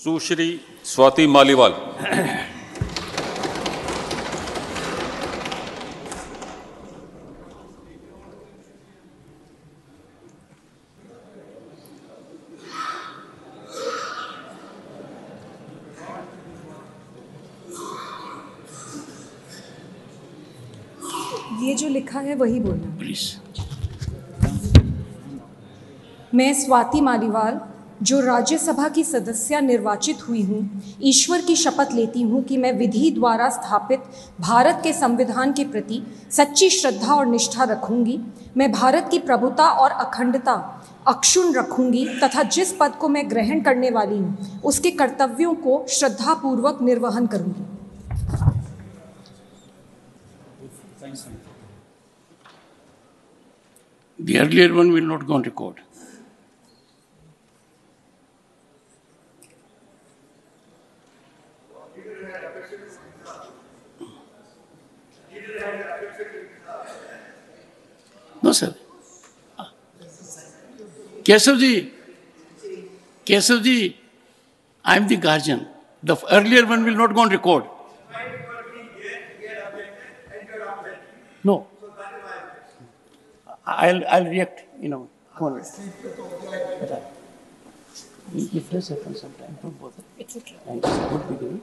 सुश्री स्वाति मालीवाल। ये जो लिखा है वही बोलना। प्लीज़ मैं स्वाति मालीवाल जो राज्यसभा की सदस्य निर्वाचित हुई हूँ, ईश्वर की शपथ लेती हूँ कि मैं विधि द्वारा स्थापित भारत के संविधान के प्रति सच्ची श्रद्धा और निष्ठा रखूँगी मैं भारत की प्रभुता और अखंडता अक्षुण रखूँगी तथा जिस पद को मैं ग्रहण करने वाली हूँ, उसके कर्तव्यों को श्रद्धापूर्वक निर्वहन करूँगी The earlier one will not go on record. Am the guardian. The earlier one will not go on record. No. I'll, I'll react, you know. Come on. If does happen sometime, don't bother. It's okay. And it's a good beginning.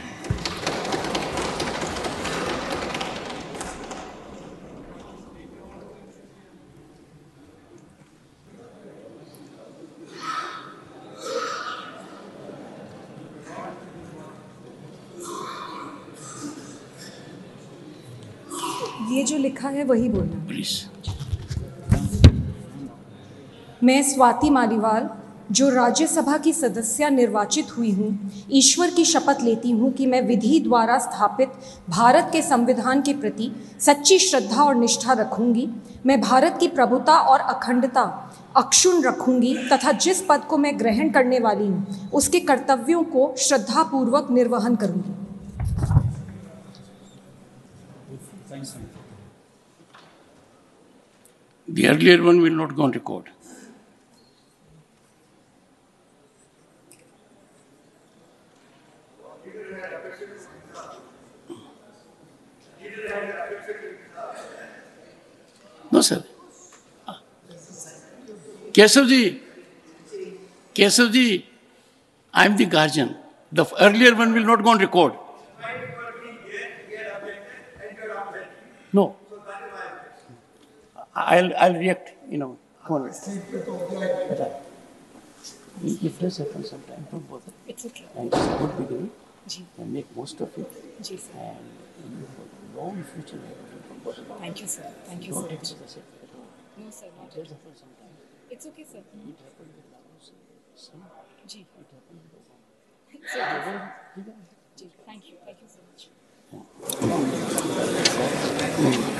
ये जो लिखा है वही बोलना। Please. मैं स्वाति मालीवाल जो राज्यसभा की सदस्य निर्वाचित हुई हूँ ईश्वर की शपथ लेती हूँ कि मैं विधि द्वारा स्थापित भारत के संविधान के प्रति सच्ची श्रद्धा और निष्ठा रखूँगी। मैं भारत की प्रभुता और अखंडता अक्षुण रखूँगी तथा जिस पद को मैं ग्रहण करने वाली हूँ उसके कर्तव्यों को श्रद्धापूर्वक निर्वहन करूँगी। The earlier one will not go on record. No, sir. Kesav ji, Kesav ji, I am the guardian. The earlier one will not go on record. No. I'll, I'll react, you know. come on. If this happens sometime, don't bother. It's okay. And it's a good beginning. And make most of it. And you long future. Thank you, sir. Thank you, sir. Don't take it No, sir. Not it happens sometime. It's okay, sir. It happened with Lalo, sir. Some. It happened with It's okay. Mm.